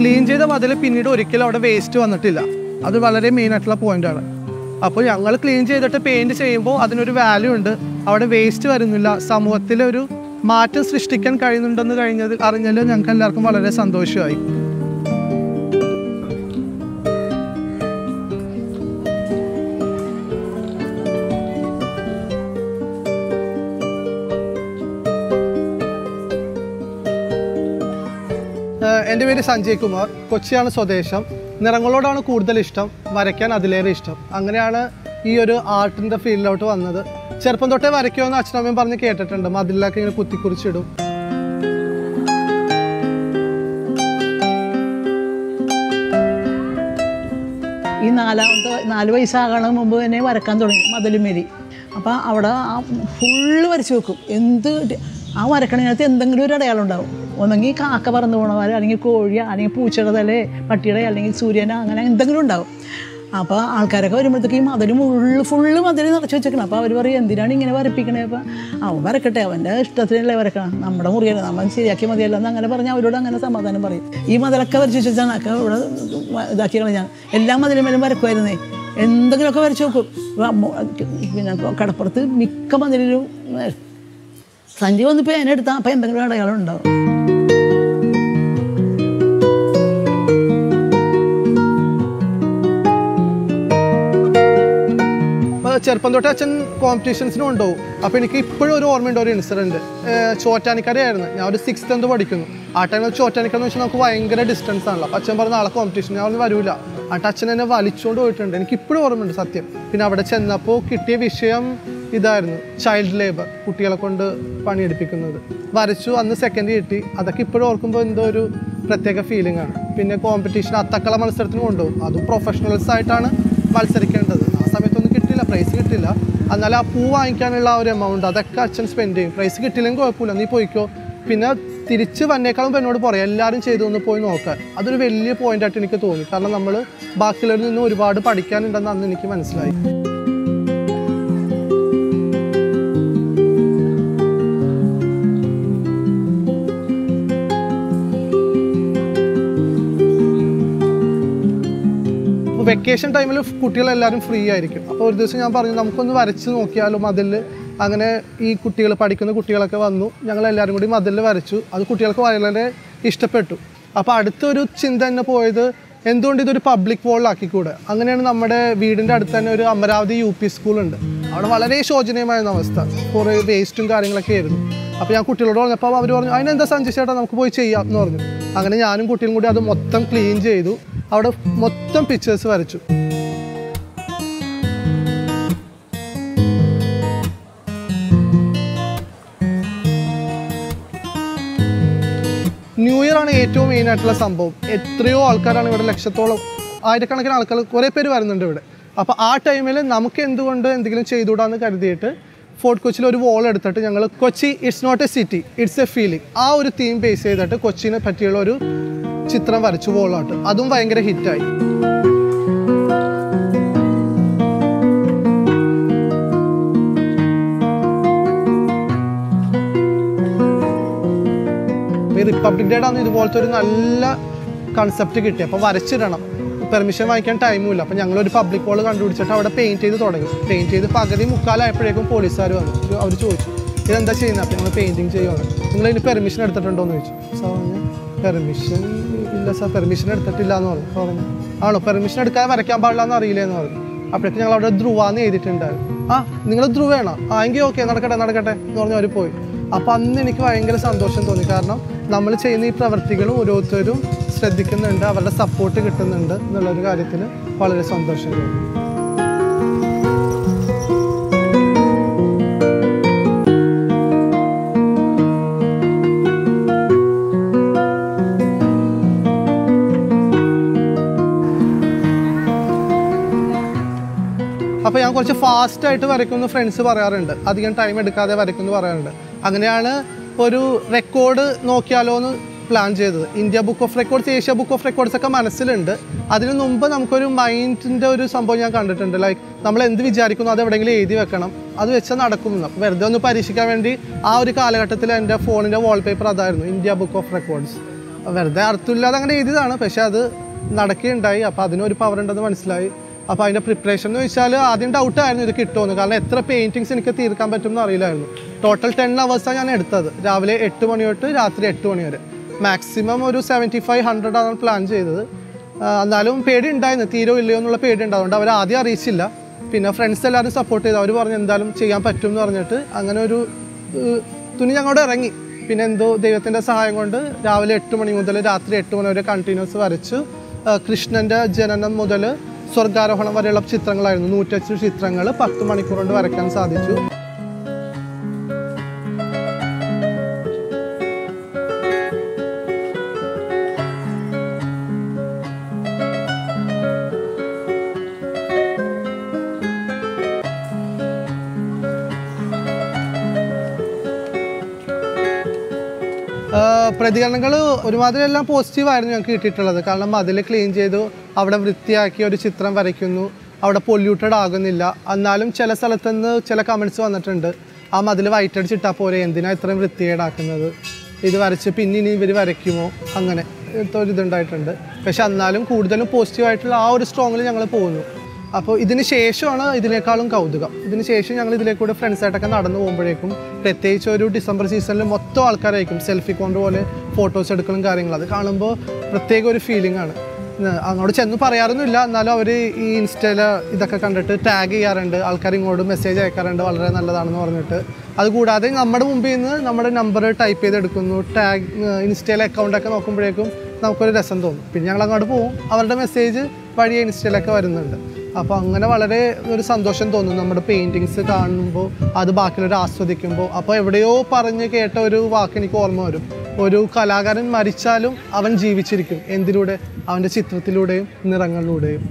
Clean ചെയ്ത മതിൽ പിന്നീട് ഒരിക്കലും അവിടെ വേസ്റ്റ് വന്നിട്ടില്ല. അത് വളരെ മെയിൻ ആയിട്ടുള്ള പോയിന്റ് ആണ്. അപ്പോൾ ഞങ്ങൾ ക്ലീൻ ചെയ്തിട്ട് പെയിന്റ് ചെയ്യുമ്പോൾ അതിനൊരു വാല്യൂ ഉണ്ട്. അവിടെ വേസ്റ്റ് വരുന്നില്ല. സമൂഹത്തിലൊരു മാറ്റം സൃഷ്ടിക്കാൻ കഴിയുന്നുണ്ടെന്ന് കഴിഞ്ഞത് അറിഞ്ഞാൽ ഞങ്ങൾക്ക് എല്ലാവർക്കും വളരെ സന്തോഷമായി. എന്റെ പേര് സഞ്ജയ് കുമാർ. കൊച്ചിയാണ് സ്വദേശം. നിറങ്ങളോടാണ് കൂടുതൽ ഇഷ്ടം. വരയ്ക്കാൻ അതിലേറെ ഇഷ്ടം. അങ്ങനെയാണ് ഈ ഒരു ആർട്ടിന്റെ ഫീൽഡിലോട്ട് വന്നത്. ചെറുപ്പം തൊട്ടേ വരയ്ക്കുമെന്ന് അച്ഛനമ്മയും പറഞ്ഞ് കേട്ടിട്ടുണ്ട്. മതിലൊക്കെ ഇങ്ങനെ കുത്തിക്കുറിച്ചിടും. ഈ നാലാമത്തെ നാല് വയസ്സാകണ മുമ്പ് തന്നെ വരക്കാൻ തുടങ്ങി. മതിലുമേരി. അപ്പോൾ അവിടെ ഫുള്ള് വരച്ച് വെക്കും. എന്ത് ആ വരക്കണതിനകത്ത് എന്തെങ്കിലും ഒരു അടയാളം ഉണ്ടാവും. ഒന്നെങ്കിൽ കാക്ക പറന്നു പോണവർ അല്ലെങ്കിൽ കോഴി അല്ലെങ്കിൽ പൂച്ചയുടെ തലേ പട്ടിയുടെ അല്ലെങ്കിൽ സൂര്യനെ അങ്ങനെ എന്തെങ്കിലും ഉണ്ടാവും. അപ്പോൾ ആൾക്കാരൊക്കെ വരുമ്പോഴത്തേക്കും അതിൽ മുള്ളു ഫുള്ള് മതിൽ നിറച്ച് വെച്ചേക്കണം. അപ്പോൾ അവർ പറയും എന്തിനാണ് ഇങ്ങനെ വരപ്പിക്കണേ? അപ്പോൾ അവൻ വരക്കട്ടെ അവന്റെ ഇഷ്ടത്തിനല്ലേ വരക്കണം. നമ്മുടെ മുറിയല്ല നമ്മൾ ശരിയാക്കി മതിയല്ലോ. എന്ന് അങ്ങനെ പറഞ്ഞ് അവരോട് അങ്ങനെ സമാധാനം പറയും. ഈ മതിലൊക്കെ വരച്ച് വെച്ചാണ് ഒക്കെ ഇവിടെ ഇതാക്കി കളഞ്ഞാൽ എല്ലാ മതിലും മേലും വരക്കുമായിരുന്നേ എന്തെങ്കിലുമൊക്കെ വരച്ച് നോക്കും പിന്നെ കടപ്പുറത്ത് മിക്ക മതിലും സഞ്ജി ഒന്ന് പേന എടുത്താ അപ്പം എന്തെങ്കിലും അടയാളം ഉണ്ടാവും ചെറുപ്പം തൊട്ടേ അച്ഛൻ കോമ്പറ്റീഷൻസിനും ഉണ്ടാവും. അപ്പോൾ എനിക്ക് ഇപ്പോഴും ഒരു ഓർമ്മയുണ്ട് ഒരു ഇൻസിഡന്റ് ചോറ്റാനിക്കരയായിരുന്നു. ഞാൻ ഒരു സിക്സ്ത് എന്ത് പഠിക്കുന്നു. ആ ടൈമിൽ ചോറ്റാനിക്കര എന്ന് വെച്ചാൽ നമുക്ക് ഭയങ്കര ഡിസ്റ്റൻസ് ആണല്ലോ. അച്ഛൻ പറഞ്ഞ നാളെ കോമ്പറ്റീഷൻ ഞാൻ ഒന്നും വരൂല. അച്ഛൻ എന്നെ വലിച്ചുകൊണ്ട് പോയിട്ടുണ്ട്. എനിക്ക് ഇപ്പോഴും ഓർമ്മയുണ്ട് സത്യം. പിന്നെ അവിടെ ചെന്നപ്പോൾ കിട്ടിയ വിഷയം ഇതായിരുന്നു. ചൈൽഡ് ലേബർ കുട്ടികളെ കൊണ്ട് പണിയെടുപ്പിക്കുന്നത്. വരച്ചു അന്ന് സെക്കൻഡ് കിട്ടി. അതൊക്കെ ഇപ്പോഴും ഓർക്കുമ്പോൾ എന്തോ ഒരു പ്രത്യേക ഫീലിംഗ് ആണ്. പിന്നെ കോമ്പറ്റീഷൻ അത്തക്കള മത്സരത്തിന് കൊണ്ടുപോകും. അതും പ്രൊഫഷണൽസ് ആയിട്ടാണ് മത്സരിക്കേണ്ടത്. ആ സമയത്തൊന്നും കിട്ടില്ല പ്രൈസ് കിട്ടില്ല എന്നാൽ ആ പൂ വാങ്ങിക്കാനുള്ള ആ ഒരു എമൗണ്ട് അതൊക്കെ അച്ഛൻ സ്പെൻഡ് ചെയ്യും. പ്രൈസ് കിട്ടില്ലെങ്കിൽ കുഴപ്പമില്ല. നീ പോയിക്കോ. പിന്നെ തിരിച്ച് വന്നേക്കാളും എന്നോട് പറയാം എല്ലാവരും ചെയ്തു ഒന്ന് പോയി നോക്കാൻ അതൊരു വലിയ പോയിന്റ് ആയിട്ട് എനിക്ക് തോന്നി. കാരണം നമ്മൾ ബാക്കിയുള്ളവരിൽ നിന്ന് ഒരുപാട് പഠിക്കാനുണ്ടെന്ന് അന്ന് എനിക്ക് മനസ്സിലായി. വെക്കേഷൻ ടൈമിൽ കുട്ടികളെല്ലാവരും ഫ്രീ ആയിരിക്കും. അപ്പോൾ ഒരു ദിവസം ഞാൻ പറഞ്ഞു നമുക്കൊന്ന് വരച്ച് നോക്കിയാലും മതിൽ അങ്ങനെ ഈ കുട്ടികൾ പഠിക്കുന്ന കുട്ടികളൊക്കെ വന്നു. ഞങ്ങൾ എല്ലാവരും കൂടി മതിൽ വരച്ചു. അത് കുട്ടികൾക്ക് വളരെ ഇഷ്ടപ്പെട്ടു. അപ്പോൾ അടുത്തൊരു ചിന്ത തന്നെ പോയത് എന്തുകൊണ്ട് ഇതൊരു പബ്ലിക് വോളിലാക്കിക്കൂടെ അങ്ങനെയാണ് നമ്മുടെ വീടിന്റെ അടുത്ത് തന്നെ ഒരു അമരാവതി യു പി സ്കൂളുണ്ട് അവിടെ വളരെ ശോചനീയമായിരുന്ന അവസ്ഥ. കുറേ വേസ്റ്റും കാര്യങ്ങളൊക്കെ ആയിരുന്നു. അപ്പോൾ ഞാൻ കുട്ടികളോട് പറഞ്ഞപ്പോൾ അവർ പറഞ്ഞു അതിനെന്താ സഞ്ജയ് ചേട്ടാ നമുക്ക് പോയി ചെയ്യാം എന്ന് പറഞ്ഞു. അങ്ങനെ ഞാനും കുട്ടികളും കൂടി അത് മൊത്തം ക്ലീൻ ചെയ്തു. അവിടെ മൊത്തം പിക്ചേഴ്സ് വരച്ചു. ന്യൂ ഇയർ ആണ് ഏറ്റവും മെയിൻ ആയിട്ടുള്ള സംഭവം. എത്രയോ ആൾക്കാരാണ് ഇവിടെ ലക്ഷത്തോളം ആയിരക്കണക്കിന് ആൾക്കാർ കുറേ പേര് വരുന്നുണ്ട് ഇവിടെ. അപ്പോൾ ആ ടൈമിൽ നമുക്ക് എന്തുകൊണ്ട് എന്തെങ്കിലും ചെയ്തുകൂടാന്ന് കരുതിയിട്ട് ഫോർട്ട് കൊച്ചിയിൽ ഒരു വോൾ എടുത്തിട്ട് ഞങ്ങൾ Kochi it's not a city it's a feeling ആ ഒരു തീം ബേസ് ചെയ്തിട്ട് കൊച്ചിനെ പറ്റിയുള്ള ഒരു ചിത്രം വരച്ചു വോളായിട്ട് അതും ഭയങ്കര ഹിറ്റായി റിപ്പബ്ലിക് ഡേയുടെ അന്ന് ഇതുപോലത്തെ ഒരു നല്ല കൺസെപ്റ്റ് കിട്ടി അപ്പോൾ വരച്ചിടണം. പെർമിഷൻ വാങ്ങിക്കാൻ ടൈമുമില്ല അപ്പോൾ ഞങ്ങളൊരു പബ്ലിക് ഹോൾ കണ്ടുപിടിച്ചിട്ട് അവിടെ പെയിന്റ് ചെയ്ത് തുടങ്ങി. പെയിന്റ് ചെയ്ത് പകുതി മുക്കാലായപ്പോഴേക്കും പോലീസുകാർ വന്നു. അവർ ചോദിച്ചു ഇതെന്താ ചെയ്യുന്നത് അപ്പോൾ ഞങ്ങൾ പെയിന്റിങ് ചെയ്യുവാണ്. നിങ്ങൾ ഇതിന് പെർമിഷൻ എടുത്തിട്ടുണ്ടോ? എന്ന് ചോദിച്ചു. സാർ പറഞ്ഞു പെർമിഷൻ ഇല്ല സാർ. പെർമിഷൻ എടുത്തിട്ടില്ല എന്ന് പറഞ്ഞു. പറഞ്ഞു ആണോ? പെർമിഷൻ എടുക്കാൻ വരയ്ക്കാൻ പാടില്ല എന്ന് അറിയില്ല? എന്ന് പറഞ്ഞു. അപ്പോഴേക്കും ഞങ്ങൾ അവിടെ ധ്രുവാന്ന് എഴുതിയിട്ടുണ്ടായിരുന്നു ആ നിങ്ങൾ ധ്രുവേണോ? ആ എങ്കിൽ ഓക്കെ നടക്കട്ടെ നടക്കട്ടെ എന്ന് പറഞ്ഞു അവർ പോയി. അപ്പോൾ അന്ന് എനിക്ക് ഭയങ്കര സന്തോഷം തോന്നി. കാരണം നമ്മൾ ചെയ്യുന്ന ഈ പ്രവർത്തികളും ഓരോരുത്തരും ശ്രദ്ധിക്കുന്നുണ്ട് അവരുടെ സപ്പോർട്ട് കിട്ടുന്നുണ്ട് എന്നുള്ളൊരു കാര്യത്തിൽ വളരെ സന്തോഷം അപ്പോൾ ഞാൻ കുറച്ച് ഫാസ്റ്റായിട്ട് വരയ്ക്കുമെന്ന് ഫ്രണ്ട്സ് പറയാറുണ്ട്. അധികം ടൈം എടുക്കാതെ വരയ്ക്കുമെന്ന് പറയാറുണ്ട്. അങ്ങനെയാണ് ഒരു റെക്കോർഡ് നോക്കിയാലോ എന്ന് പ്ലാൻ ചെയ്തത്. India book of records Asia book of records ഒക്കെ മനസ്സിലുണ്ട്. അതിന് മുമ്പ് നമുക്കൊരു മൈൻഡിന്റെ ഒരു സംഭവം ഞാൻ കണ്ടിട്ടുണ്ട്. ലൈക്ക് നമ്മൾ എന്ത് വിചാരിക്കുന്നു അത് എവിടെയെങ്കിലും എഴുതി വെക്കണം. അത് വെച്ചാൽ നടക്കുമെന്ന്. അപ്പോൾ വെറുതെ ഒന്ന് പരീക്ഷിക്കാൻ വേണ്ടി ആ ഒരു കാലഘട്ടത്തിൽ എന്റെ ഫോണിന്റെ വാൾപേപ്പർ അതായിരുന്നു ഇന്ത്യ ബുക്ക് ഓഫ് റെക്കോർഡ്സ് വെറുതെ അർത്ഥമില്ലാതെ അങ്ങനെ എഴുതിയതാണ്. പക്ഷേ അത് നടക്കുകയുണ്ടായി. അപ്പോൾ അതിനൊരു പവർ ഉണ്ടെന്ന് മനസ്സിലായി. അപ്പോൾ അതിന്റെ പ്രിപ്പറേഷൻ എന്ന് വെച്ചാൽ ആദ്യം ഡൗട്ടായിരുന്നു ഇത് കിട്ടുമെന്ന് കാരണം എത്ര പെയിന്റിങ്സ് എനിക്ക് തീർക്കാൻ പറ്റുമെന്ന് അറിയില്ലായിരുന്നു. ടോട്ടൽ ടെൻ അവേഴ്സാണ് ഞാൻ എടുത്തത്. രാവിലെ എട്ട് മണി തൊട്ട് രാത്രി എട്ട് മണി വരെ. മാക്സിമം ഒരു സെവന്റി ഫൈവ് ഹൺഡ്രഡ് ആണ് പ്ലാൻ ചെയ്തത്. എന്നാലും പേടി ഉണ്ടായിരുന്നു. തീരോ ഇല്ലയോ എന്നുള്ള പേടി ഉണ്ട്. അവർ ആദ്യം അറിയിച്ചില്ല. പിന്നെ ഫ്രണ്ട്സ് എല്ലാവരും സപ്പോർട്ട് ചെയ്തു. അവർ പറഞ്ഞു എന്തായാലും ചെയ്യാൻ പറ്റും എന്ന് പറഞ്ഞിട്ട് അങ്ങനെ ഒരു തുണി ഞങ്ങളോട് ഇറങ്ങി. പിന്നെ എന്തോ ദൈവത്തിന്റെ സഹായം കൊണ്ട് രാവിലെ എട്ട് മണി മുതൽ രാത്രി എട്ട് മണി വരെ കണ്ടിന്യൂസ് വരച്ചു കൃഷ്ണന്റെ ജനനം മുതൽ സ്വർഗാരോഹണം വരെയുള്ള ചിത്രങ്ങളായിരുന്നു. നൂറ്റച്ച് ചിത്രങ്ങൾ പത്ത് മണിക്കൂർ കൊണ്ട് വരയ്ക്കാൻ സാധിച്ചു. പ്രതികരണങ്ങൾ ഒരുമാതിരി എല്ലാം പോസിറ്റീവായിരുന്നു ഞങ്ങൾക്ക് കിട്ടിയിട്ടുള്ളത്. കാരണം മതിൽ ക്ലീൻ ചെയ്തു. അവിടെ വൃത്തിയാക്കി ഒരു ചിത്രം വരയ്ക്കുന്നു. അവിടെ പൊല്യൂട്ടഡ് ആകുന്നില്ല. എന്നാലും ചില സ്ഥലത്തു നിന്ന് ചില കമന്റ്സ് വന്നിട്ടുണ്ട്. ആ മതിൽ വൈറ്റ് അടിച്ചിട്ടാൽ പോരെ. എന്തിനാ ഇത്രയും വൃത്തികേടാക്കുന്നത്? ഇത് വരച്ച് പിന്നെ ഇനി ഇവർ വരയ്ക്കുമോ? അങ്ങനെ ഒരു ഇതുണ്ടായിട്ടുണ്ട്. പക്ഷെ എന്നാലും കൂടുതലും പോസിറ്റീവായിട്ടുള്ള ആ ഒരു സ്ട്രോങ്ങിൽ ഞങ്ങൾ പോകുന്നു. അപ്പോൾ ഇതിന് ശേഷമാണ് ഇതിനേക്കാളും കൗതുകം. ഇതിന് ശേഷം ഞങ്ങൾ ഇതിലേക്കൂടെ ഫ്രണ്ട്സായിട്ടൊക്കെ നടന്നു പോകുമ്പോഴേക്കും പ്രത്യേകിച്ച് ഒരു ഡിസംബർ സീസണിൽ മൊത്തം ആൾക്കാരായിരിക്കും സെൽഫി കൊണ്ടുപോലെ ഫോട്ടോസ് എടുക്കലും കാര്യങ്ങളും. അത് കാണുമ്പോൾ പ്രത്യേക ഒരു ഫീലിംഗ് ആണ്. അങ്ങോട്ട് ചെന്ന് പറയാറൊന്നുമില്ല. എന്നാലും അവർ ഈ ഇൻസ്റ്റയിൽ ഇതൊക്കെ കണ്ടിട്ട് ടാഗ് ചെയ്യാറുണ്ട്. ആൾക്കാർ ഇങ്ങോട്ട് മെസ്സേജ് അയക്കാറുണ്ട്. വളരെ നല്ലതാണെന്ന് പറഞ്ഞിട്ട്. അതുകൂടാതെ നമ്മുടെ മുമ്പിൽ നിന്ന് നമ്മുടെ നമ്പർ ടൈപ്പ് ചെയ്തെടുക്കുന്നു. ടാഗ് ഇൻസ്റ്റയിലെ അക്കൗണ്ടൊക്കെ നോക്കുമ്പോഴേക്കും നമുക്കൊരു രസം തോന്നും. പിന്നെ ഞങ്ങൾ അങ്ങോട്ട് പോകും അവരുടെ മെസ്സേജ് വഴി ഇൻസ്റ്റയിലൊക്കെ വരുന്നുണ്ട്. അപ്പോൾ അങ്ങനെ വളരെ ഒരു സന്തോഷം തോന്നും. നമ്മുടെ പെയിന്റിങ്സ് കാണുമ്പോൾ അത് ബാക്കിയുള്ളവർ ആസ്വദിക്കുമ്പോൾ അപ്പോൾ എവിടെയോ പറഞ്ഞ് കേട്ട ഒരു വാക്ക് എനിക്ക് ഓർമ്മ വരും. ഒരു കലാകാരൻ മരിച്ചാലും അവൻ ജീവിച്ചിരിക്കും. എന്തിലൂടെ? അവന്റെ ചിത്രത്തിലൂടെയും നിറങ്ങളിലൂടെയും.